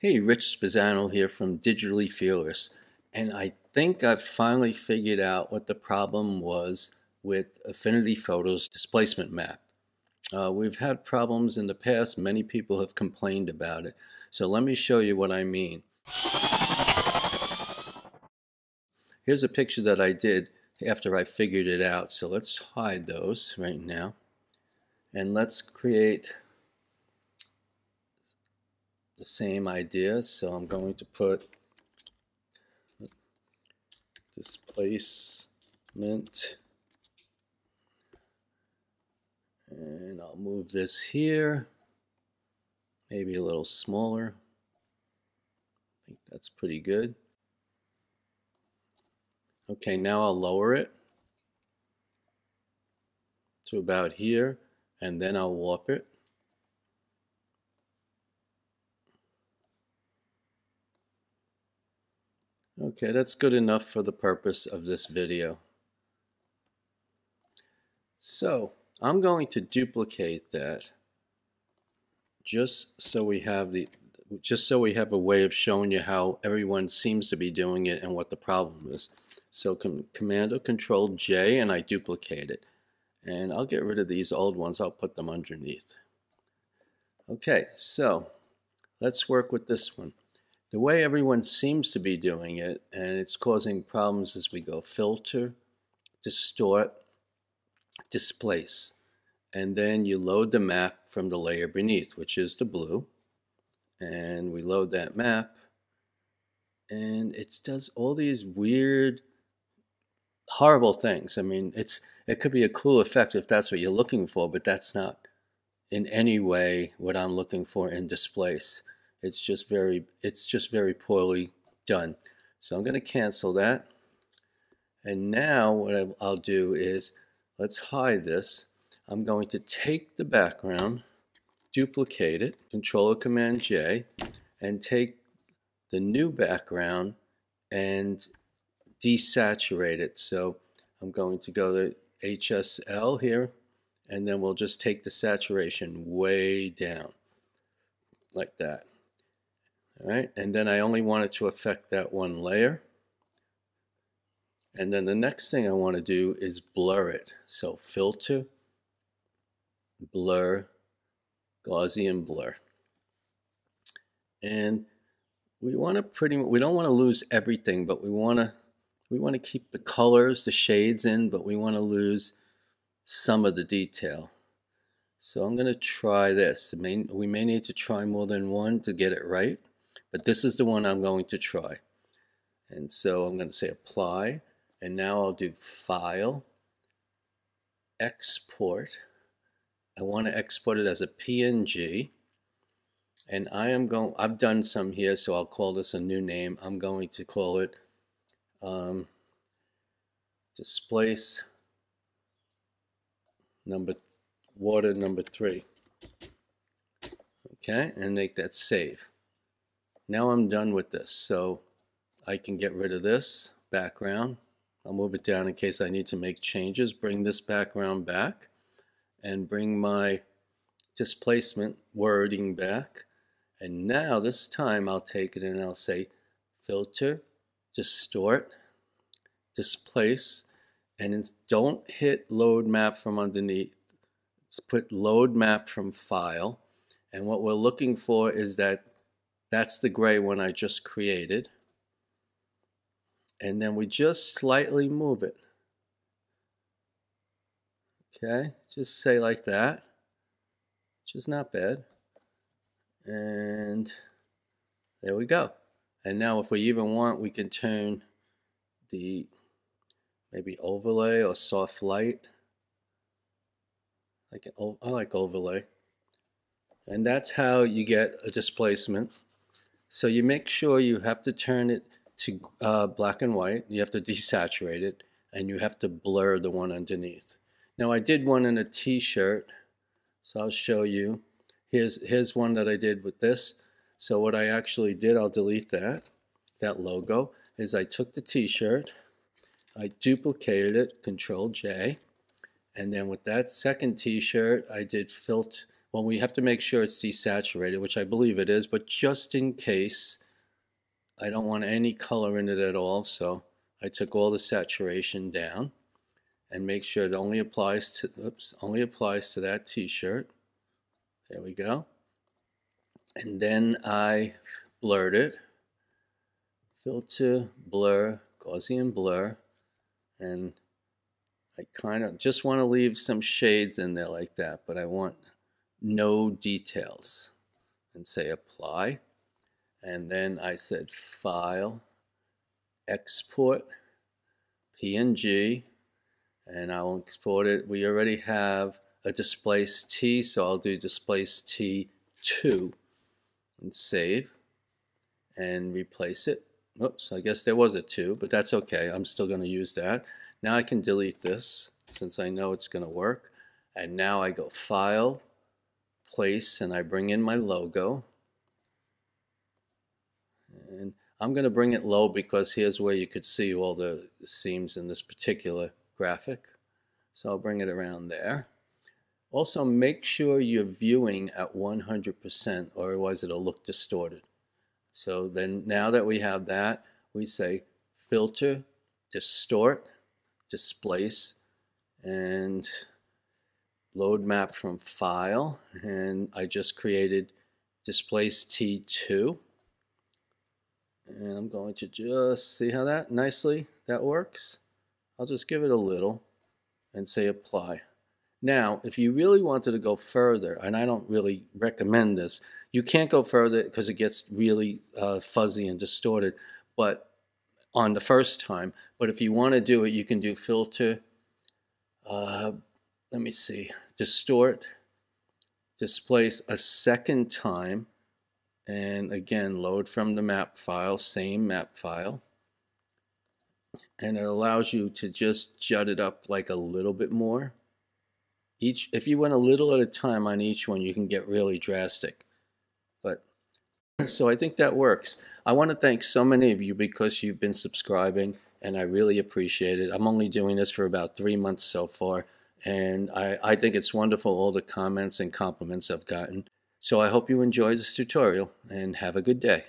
Hey, Rich Spezzano here from Digitally Fearless, and I think I've finally figured out what the problem was with Affinity Photos displacement map. Uh, we've had problems in the past, many people have complained about it. So let me show you what I mean. Here's a picture that I did after I figured it out. So let's hide those right now. And let's create same idea. So I'm going to put displacement and I'll move this here maybe a little smaller I think that's pretty good okay now I'll lower it to about here and then I'll warp it Okay, that's good enough for the purpose of this video. So I'm going to duplicate that just so we have the just so we have a way of showing you how everyone seems to be doing it and what the problem is. So com Command or Control J and I duplicate it. And I'll get rid of these old ones. I'll put them underneath. Okay, so let's work with this one the way everyone seems to be doing it, and it's causing problems as we go filter, distort, displace. And then you load the map from the layer beneath, which is the blue. And we load that map. And it does all these weird, horrible things. I mean, it's it could be a cool effect if that's what you're looking for, but that's not in any way what I'm looking for in displace. It's just very, it's just very poorly done. So I'm going to cancel that. And now what I'll do is, let's hide this. I'm going to take the background, duplicate it, Control or Command J, and take the new background and desaturate it. So I'm going to go to HSL here, and then we'll just take the saturation way down, like that. Right, and then I only want it to affect that one layer. And then the next thing I want to do is blur it. So filter, blur, Gaussian blur. And we want to pretty we don't want to lose everything, but we want to we want to keep the colors, the shades in, but we want to lose some of the detail. So I'm going to try this. We may need to try more than one to get it right. But this is the one I'm going to try. And so I'm going to say apply. And now I'll do file, export. I want to export it as a PNG. And I am going, I've done some here, so I'll call this a new name. I'm going to call it um, displace number water number three. Okay, and make that save. Now I'm done with this. So I can get rid of this background. I'll move it down in case I need to make changes. Bring this background back and bring my displacement wording back. And now this time I'll take it and I'll say filter, distort, displace, and don't hit load map from underneath. Let's put load map from file. And what we're looking for is that that's the gray one I just created. And then we just slightly move it. Okay, just say like that, which is not bad. And there we go. And now if we even want, we can turn the maybe overlay or soft light. Like I like overlay. And that's how you get a displacement. So you make sure you have to turn it to uh, black and white. You have to desaturate it and you have to blur the one underneath. Now I did one in a t-shirt, so I'll show you. Here's, here's one that I did with this. So what I actually did, I'll delete that, that logo, is I took the t-shirt, I duplicated it, Control J, and then with that second t-shirt, I did filter, well, we have to make sure it's desaturated, which I believe it is, but just in case, I don't want any color in it at all, so I took all the saturation down and make sure it only applies to, oops, only applies to that t-shirt. There we go. And then I blurred it. Filter, blur, Gaussian blur, and I kind of just want to leave some shades in there like that, but I want no details. And say apply. And then I said file, export, PNG, and I'll export it. We already have a displace T, so I'll do displace T2 and save and replace it. Oops, I guess there was a 2, but that's okay. I'm still going to use that. Now I can delete this since I know it's going to work. And now I go File, Place, and I bring in my logo. And I'm going to bring it low because here's where you could see all the seams in this particular graphic. So I'll bring it around there. Also make sure you're viewing at 100% or otherwise it'll look distorted. So then now that we have that, we say filter, distort, displace, and load map from file. And I just created displace T2. And I'm going to just see how that nicely that works. I'll just give it a little and say apply. Now, if you really wanted to go further, and I don't really recommend this, you can't go further because it gets really uh, fuzzy and distorted, but on the first time. But if you want to do it, you can do filter, uh, let me see, distort, displace a second time, and again, load from the map file, same map file and it allows you to just jut it up like a little bit more. Each, if you went a little at a time on each one, you can get really drastic. But so I think that works. I want to thank so many of you because you've been subscribing, and I really appreciate it. I'm only doing this for about three months so far, and I, I think it's wonderful all the comments and compliments I've gotten. So I hope you enjoy this tutorial, and have a good day.